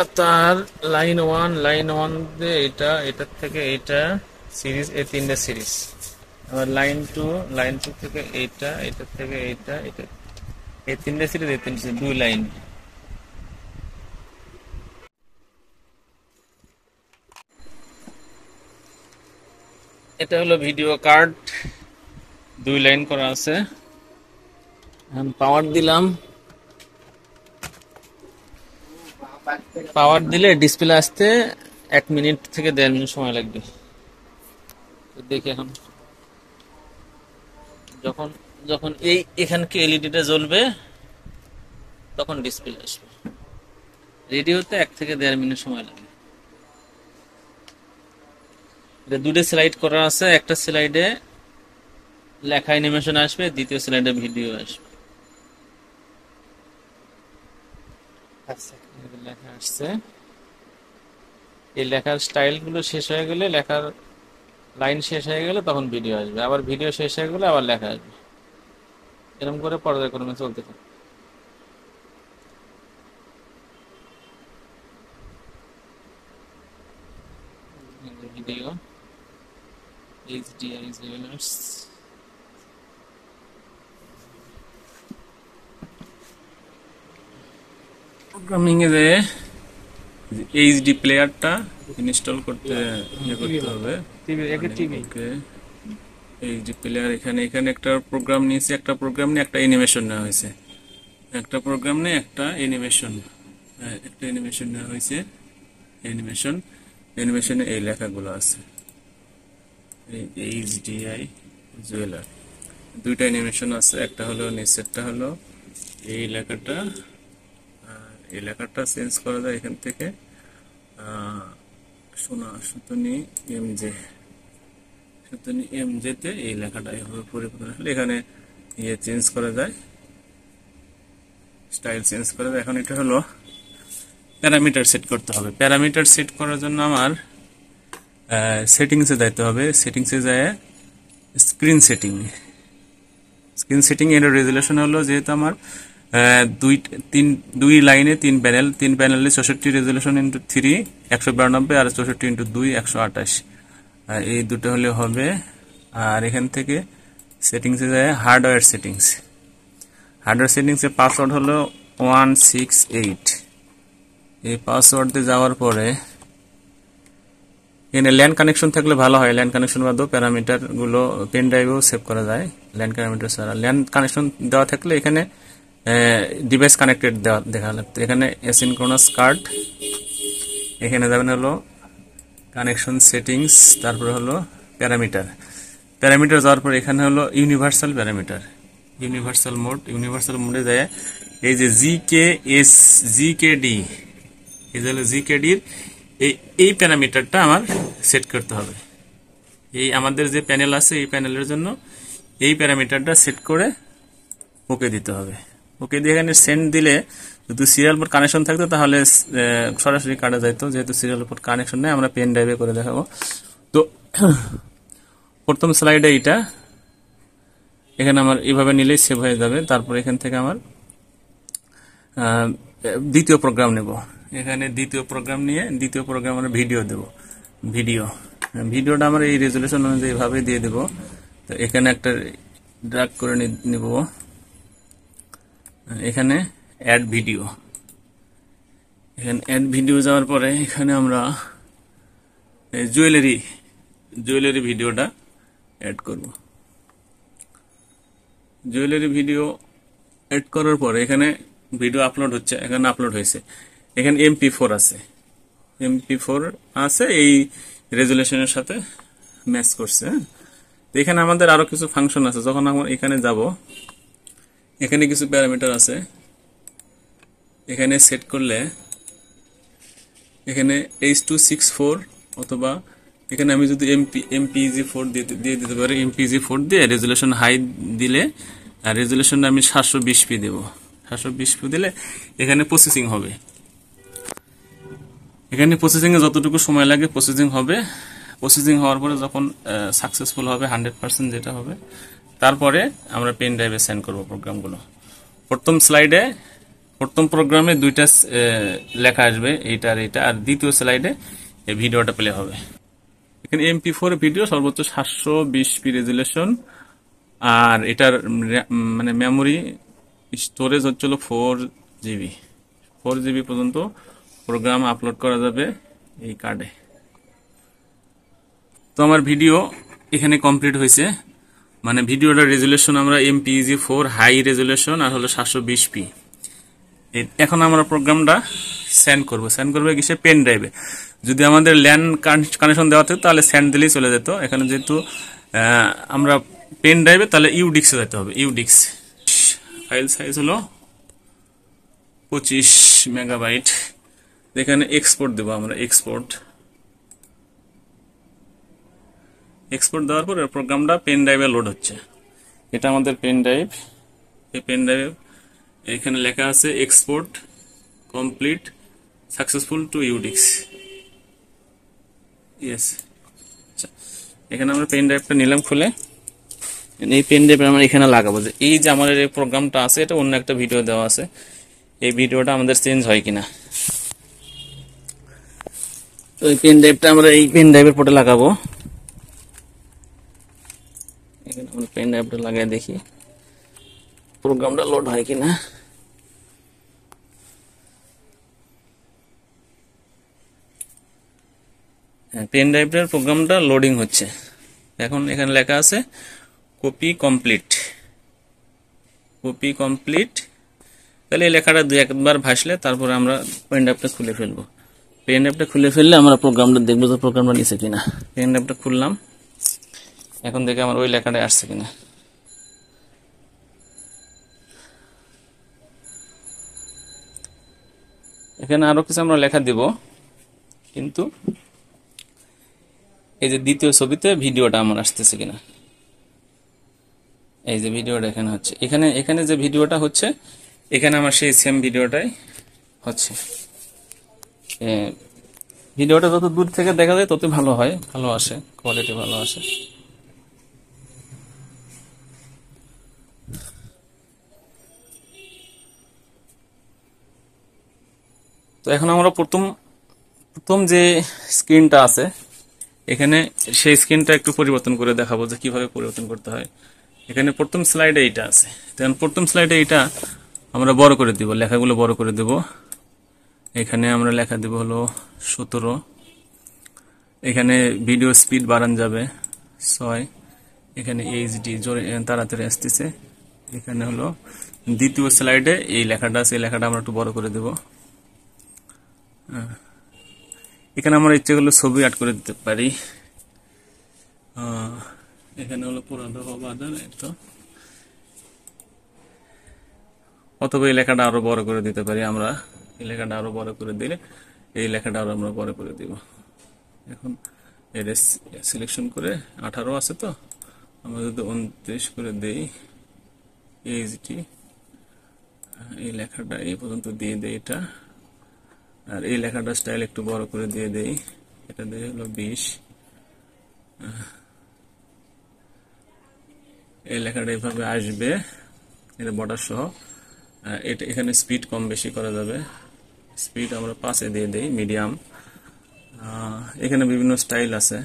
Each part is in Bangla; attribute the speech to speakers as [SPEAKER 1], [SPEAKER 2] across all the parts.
[SPEAKER 1] এইটা তার লাইন ওয়ান লাইন ওয়ান এটা এটার থেকে এটা সিরিজ এই তিনটে সিরিজ। আবার লাইন টু লাইন টু থেকে এইটা এটার থেকে এইটা এটা। এই তিনটে সিরিজ এই তিনটে series, দুই লাইন। এটা হলো ভিডিও কার্ড। দুই লাইন করা আছে। পাওয়ার দিলাম। পাওয়ার দিলে ডিসপ্লে আসতে এক মিনিট থেকে দেড় মিনিট সময় লাগবে। দেখি এখন। যখন যখন এই এখানকে এলইডিটা জ্বলবে, তখন ডিসপ্লে আসবে। রেডি হতে এক থেকে দেড় মিনিট সময় লাগে এটা দুটো স্লাইড করা আছে, একটা স্লাইডে লেখা অ্যানিমেশন আসবে, দ্বিতীয় স্লাইডে ভিডিও আসবে। এই লেখার স্টাইলগুলো শেষ হয়ে গেলে, লেখার লাইন শেষ হয়ে গেলে তখন ভিডিও আসবে। আবার ভিডিও শেষ হয়ে গেলে আবার লেখা আসবে। এরকম করে পর্যায়ক্রমে চলতে থাকে। ভিডিও HDI জুয়েলার্স প্রোগ্রামিং এ যে এইচডি প্লেয়ারটা ইনস্টল করতে ইয়ে করতে হবে। এইচডি প্লেয়ার এখানে এখানে একটা প্রোগ্রাম নিয়েছি একটা প্রোগ্রাম নিয়ে একটা অ্যানিমেশন নেওয়া হয়েছে। একটা প্রোগ্রাম নিয়ে একটা অ্যানিমেশন একটা অ্যানিমেশন নেওয়া হয়েছে। অ্যানিমেশন অ্যানিমেশনে এই লেখাগুলো আছে। এইচডিআই জুয়েলার দুইটা অ্যানিমেশন আছে একটা হলো নিচেরটা হলো এই লেখাটা। লেখাটা চেঞ্জ করা যায় এখান থেকে। সোনা, সুতনি এম জে সুতনি এম জেতে এই লেখাটা এভাবে পরিবর্তন আসলে এখানে ইয়ে চেঞ্জ করা যায়। স্টাইল চেঞ্জ করা যায়। এখন এটা হলো প্যারামিটার সেট করতে হবে। প্যারামিটার সেট করার জন্য আমার সেটিংসে যাইতে হবে। সেটিংসে যায় স্ক্রিন সেটিং স্ক্রিন সেটিং এর রেজুলেশন হলো যেহেতু আমার দুই, তিন, দুই লাইনে তিন প্যানেল তিন প্যানেলে চৌষট্টি রেজুলেশন ইন্টু থ্রি একশো বিরানব্বই আর চৌষট্টি ইন্টু দুই, একশো আঠাশ। এই দুটো হলে হবে, আর এখান থেকে সেটিংসে যায় হার্ডওয়্যার সেটিংস হার্ডওয়্যার সেটিংসে পাসওয়ার্ড হলো ওয়ান সিক্স এইট এই পাসওয়ার্ডে যাওয়ার পরে, এখানে ল্যান্ড কানেকশন থাকলে ভালো হয়। ল্যান্ড কানেকশন বাদেও প্যারামিটারগুলো পেন ড্রাইভেও সেভ করা যায়। ল্যান্ড প্যারামিটার ছাড়া। ল্যান্ড কানেকশন দেওয়া থাকলে এখানে ডিভাইস কানেক্টেড দেওয়া, দেখা লাগতো। এখানে অ্যাসিনক্রোনাস কার্ড এখানে যাবেন হলো কানেকশন সেটিংস তারপরে হলো প্যারামিটার প্যারামিটার যাওয়ার পর এখানে হলো universal parameter universal mode universal মোডে যায়। এই যে জি কে এস জি কে ডি এই যে হলো জি কে ডির এই এই প্যারামিটারটা আমার সেট করতে হবে। এই আমাদের যে প্যানেল আছে, এই প্যানেলের জন্য এই প্যারামিটারটা সেট করে ওকে দিতে হবে। ওকে দিয়ে এখানে সেন্ড দিলে যদি সিরিয়াল পোর্ট কানেকশন থাকতো, তাহলে সরাসরি কাটা যাইতো। যেহেতু সিরিয়াল পোর্ট কানেকশন নেই, আমরা পেন ড্রাইভে করে দেখাবো। তো, প্রথম স্লাইডে এইটা। এখানে আমার এইভাবে নিলেই সেভ হয়ে যাবে। তারপর এখান থেকে আমার দ্বিতীয় প্রোগ্রাম নেব। এখানে দ্বিতীয় প্রোগ্রাম নিয়ে, দ্বিতীয় প্রোগ্রাম আমরা ভিডিও দেব। ভিডিও ভিডিওটা আমরা এই রেজুলেশন অনুযায়ী ভাবে দিয়ে দেব। তো এখানে একটা ড্রাগ করে নিব। এখানে অ্যাড ভিডিও এখানে অ্যাড ভিডিও যাওয়ার পরে এখানে আমরা জুয়েলারি জুয়েলারি ভিডিওটা অ্যাড করব। জুয়েলারি ভিডিও অ্যাড করার পরে এখানে ভিডিও আপলোড হচ্ছে, এখানে আপলোড হয়েছে। এখানে এমপি ফোর আছে। এমপি ফোর আছে, এই রেজুলেশনের সাথে ম্যাচ করছে হ্যাঁ? এখানে আমাদের আরও কিছু ফাংশন আছে, যখন আমরা এখানে যাব এখানে কিছু প্যারামিটার আছে। এখানে সেট করলে এখানে এইচ টু সিক্স ফোর অথবা এখানে আমি যদি এমপি এমপিজি ফোর দিয়ে দিয়ে দিতে পারি এমপিজি ফোর দিয়ে রেজুলেশন হাই দিলে, আর রেজুলেশন আমি সাতশো বিশ পি দেবো। সাতশো বিশ পি দিলে এখানে প্রসেসিং হবে। এখানে প্রসেসিংয়ে যতটুকু সময় লাগে প্রসেসিং হবে। প্রসেসিং হওয়ার পরে যখন সাকসেসফুল হবে হান্ড্রেড পার্সেন্ট যেটা হবে তারপরে আমরা পেন ড্রাইভে সেন্ড করব প্রোগ্রামগুলো। প্রথম স্লাইডে প্রথম প্রোগ্রামে দুইটা লেখা আসবে, এইটা আর এইটা, আর দ্বিতীয় স্লাইডে এই ভিডিওটা প্লে হবে। এখানে এমপি ফোর ভিডিও সর্বোচ্চ সাতশো বিশ পি রেজুলেশন আর এটার মানে মেমোরি স্টোরেজ হচ্ছিল ফোর জিবি ফোর জিবি পর্যন্ত প্রোগ্রাম আপলোড করা যাবে এই কার্ডে তো আমার ভিডিও এখানে কমপ্লিট হয়েছে। মানে ভিডিওটার রেজুলেশন আমরা এমপিজি ফোর হাই রেজুলেশন আর হলো সাতশো বিশ পি এখন আমরা প্রোগ্রামটা সেন্ড করব। সেন্ড করবে কিসে? পেন ড্রাইভে যদি আমাদের ল্যান্ড কানেকশন দেওয়া থাকতো তাহলে সেন্ড দিলেই চলে যেত। এখানে যেহেতু আমরা পেন ড্রাইভে তাহলে ইউডিক্সে যেতে হবে। ইউডিক্স ফাইল সাইজ হলো পঁচিশ মেগাবাইট এখানে এক্সপোর্ট দেবো আমরা এক্সপোর্ট এক্সপোর্ট দেওয়ার পর এর প্রোগ্রামটা পেন ড্রাইভে লোড হচ্ছে। এটা আমাদের পেন ড্রাইভ এই পেন ড্রাইভ এখানে লেখা আছে এক্সপোর্ট কমপ্লিট সাকসেসফুল টু ইউডিক্স ইয়েস আচ্ছা এখানে আমরা পেন ড্রাইভটা নিলাম খুলে। এই পেন ড্রাইভ আমরা এখানে লাগাবো যে এই যে আমাদের এই প্রোগ্রামটা আছে, এটা অন্য একটা ভিডিও দেওয়া আছে। এই ভিডিওটা আমাদের চেঞ্জ হয় কিনা। তো এই পেন ড্রাইভটা আমরা এই পেন ড্রাইভের পরে লাগাবো। এখানে আমরা পেন ড্রাইভটা লাগিয়ে দেখি। প্রোগ্রামটা লোড হয় কিনা? হ্যাঁ পেন ড্রাইভটার প্রোগ্রামটা লোডিং হচ্ছে। এখন এখানে লেখা আছে কপি কমপ্লিট কপি কমপ্লিট তাহলে এই লেখাটা দু একবার ভাসলে তারপরে আমরা পেন ড্রাইভটা খুলে ফেলব। পেন ড্রাইভটা খুলে ফেললে আমরা প্রোগ্রামটা দেখব তো প্রোগ্রামটা নিছে কিনা। পেন ড্রাইভটা খুললাম। এখন দেখে আমার ওই লেখাটা আসছে কিনা। এখানে আরও কিছু আমরা লেখা দিব, কিন্তু এই যে দ্বিতীয় ছবিতে ভিডিওটা আমার আসতেছে কিনা। এই যে ভিডিওটা এখানে হচ্ছে। এখানে এখানে যে ভিডিওটা হচ্ছে, এখানে আমার সেই সেম ভিডিওটাই হচ্ছে। ভিডিওটা যত দূর থেকে দেখা যায় তত ভালো হয়, ভালো আসে কোয়ালিটি ভালো আসে। তো এখন আমরা প্রথম প্রথম যে স্ক্রিনটা আছে, এখানে সেই স্ক্রিনটা একটু পরিবর্তন করে দেখাবো যে কীভাবে পরিবর্তন করতে হয়। এখানে প্রথম স্লাইডে এইটা আছে। তখন প্রথম স্লাইডে এটা আমরা বড় করে দিব, লেখাগুলো বড় করে দেব। এখানে আমরা লেখা দেব হলো সতেরো। এখানে ভিডিও স্পিড বাড়ান যাবে, ছয়। এখানে এইচডি জোরে তাড়াতাড়ি আসতেছে। এখানে হলো দ্বিতীয় স্লাইডে এই লেখাটা আছে, এই লেখাটা আমরা একটু বড় করে দেব। এখানে আমরা ইচ্ছে করলে ছবি অ্যাড করে দিতে পারি। এখানে হলো পুরাদহ বাজার তো অথবা এই লেখাটা আরও বড় করে দিতে পারি আমরা। এই লেখাটা আরও বড় করে দিলে এই লেখাটা আরও আমরা বড় করে দিব। এখন এর সিলেকশন করে আঠারো আছে তো। আমরা যদি উনত্রিশ করে দেই এইচডি এই লেখাটা এই পর্যন্ত দিয়ে দেই এটা। আর এই লেখাটা স্টাইল একটু বড় করে দিয়ে দেই। এটা দিয়ে হলো বিশ। এই লেখাটা এইভাবে আসবে, এটা বর্ডার সহ। এটা এখানে স্পিড কম বেশি করা যাবে। স্পিড আমরা পাঁচে দিয়ে দেই মিডিয়াম এখানে বিভিন্ন স্টাইল আছে।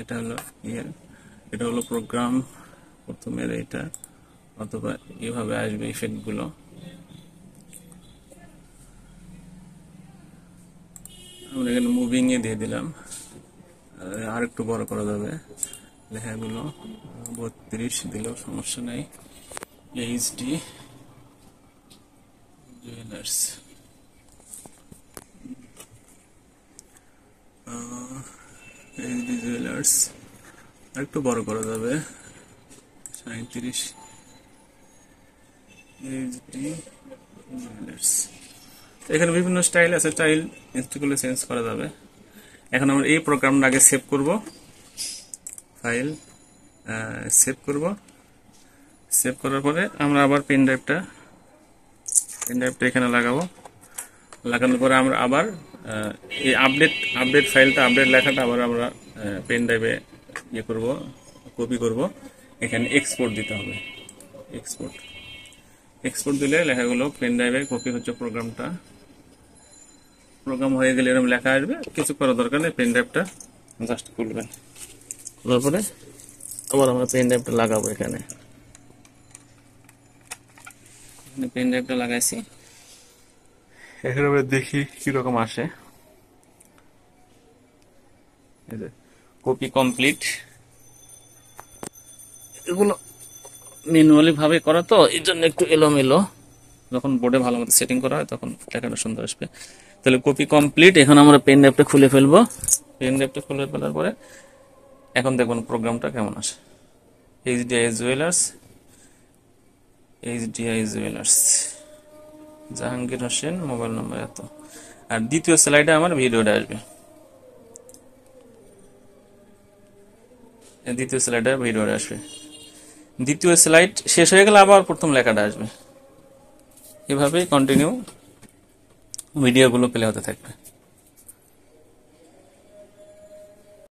[SPEAKER 1] এটা হলো ইয়ে এটা হলো প্রোগ্রাম প্রথমের এটা। অথবা এভাবে আসবে ইফেক্ট আমরা এখানে মুভিং এ দিয়ে দিলাম। আর একটু বড় করা যাবে। লেখাগুলো বত্রিশ দিলেও সমস্যা নেই। এইচডি জুয়েলার্স এইচডি জুয়েলার্স আর একটু বড় করা যাবে। সাঁত্রিশ এইচডি জুয়েলার্স এখানে বিভিন্ন স্টাইল আছে স্টাইল ইনস্টগুলো চেঞ্জ করা যাবে। এখন আমরা এই প্রোগ্রামটা আগে সেভ করব। ফাইল সেভ করব। সেভ করার পরে আমরা আবার পেন ড্রাইভটা পেন ড্রাইভটা এখানে লাগাবো। লাগানোর পরে আমরা আবার এই আপডেট আপডেট ফাইলটা আপডেট লেখাটা আবার আমরা পেন ড্রাইভে ইয়ে করব কপি করব। এখানে এক্সপোর্ট দিতে হবে। এক্সপোর্ট এক্সপোর্ট দিলে লেখাগুলো পেন ড্রাইভে কপি হচ্ছে প্রোগ্রামটা প্রোগ্রাম হয়ে গেলে এরকম লেখা আসবে। কিছু করার দরকার নেই পেন ড্রাইভটা জাস্ট খুলবেন। খোলার পরে আবার আমরা পেন ড্রাইভটা লাগাবো এখানে। পেন ড্রাইভটা লাগাইছি। এখানে দেখি কীরকম আসে। কপি কমপ্লিট এগুলো ম্যানুয়ালি ভাবে করা তো, এই জন্য একটু এলোমেলো। যখন বোর্ডে ভালো মতো সেটিং করা হয়, তখন লেখাটা সুন্দর আসবে। তাহলে কপি কমপ্লিট। এখন আমরা পেন ড্রাইভটা খুলে ফেলব। পেন ড্রাইভটা খুলে ফেলার পরে এখন দেখুন প্রোগ্রামটা কেমন আসে HDI jewellers HDI jewellers Jahangir Hossain, mobile number এত। আর দ্বিতীয় স্লাইডে আমার ভিডিওটা আসবে। দ্বিতীয় স্লাইডে ভিডিওটা আসবে। দ্বিতীয় স্লাইড শেষ হয়ে গেলে আবার প্রথম লেখাটা আসবে। এভাবেই কন্টিনিউ ভিডিওগুলো প্লে হতে থাকবে।